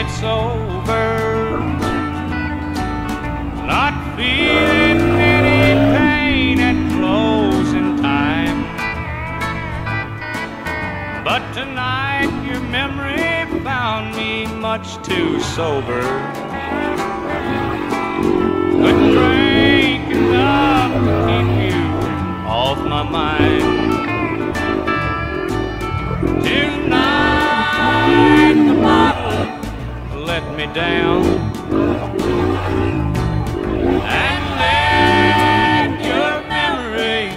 it's over. Not feeling any pain at closing time. But tonight your memory found me much too sober. Couldn't drink enough to keep you off my mind. Me down. And let your memory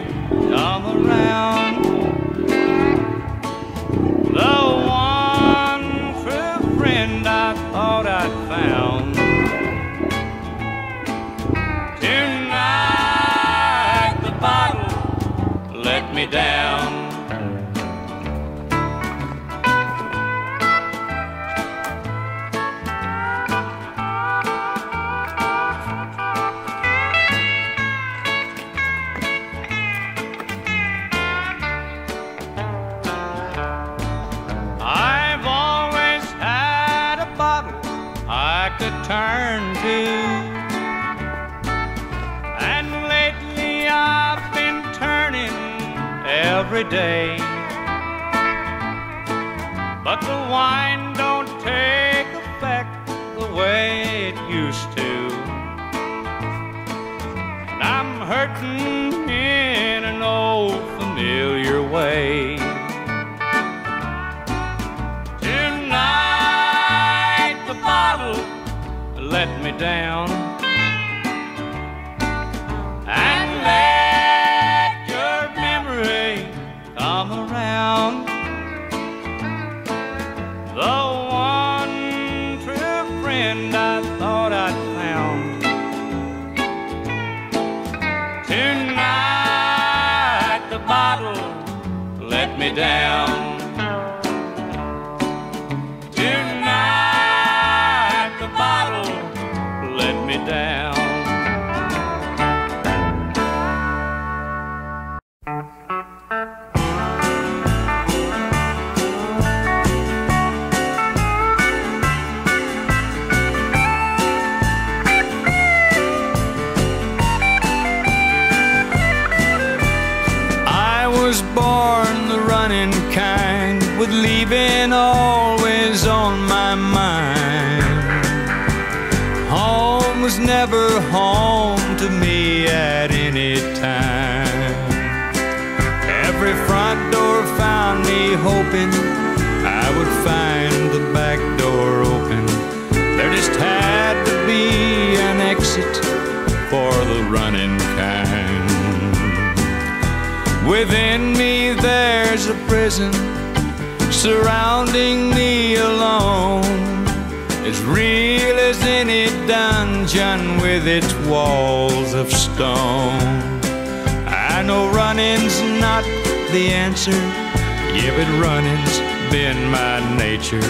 come around. The one true friend I thought I'd found. Turn to. And lately I've been turning every day. But the wine don't take effect the way it used to. And I'm hurting down and let your memory come around. The one true friend I thought I'd found. Tonight the bottle let me down. Leaving always on my mind. Home was never home to me at any time. Every front door found me hoping I would find the back door open. There just had to be an exit for the running kind. Within me there's a prison surrounding me alone. As real as any dungeon with its walls of stone. I know running's not the answer, yeah, but running's been my nature.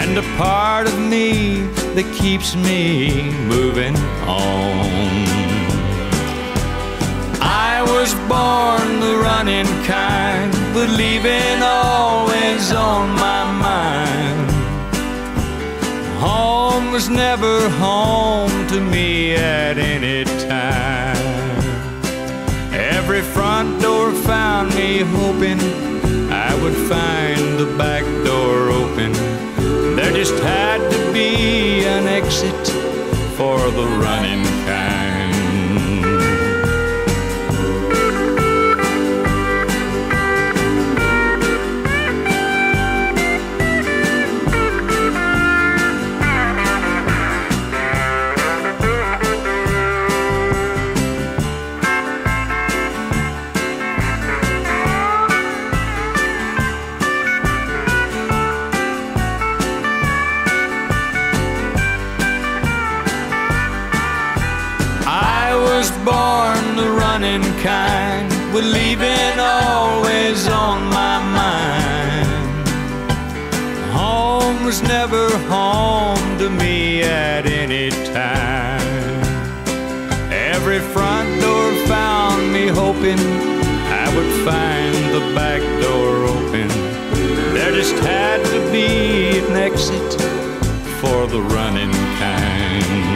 And a part of me that keeps me moving on. I was born the running was never home to me at any time. Every front door found me hoping I would find the back door open. There just had to be an exit for the running kind, with leaving always on my mind. Home was never home to me at any time. Every front door found me hoping I would find the back door open. There just had to be an exit for the running kind.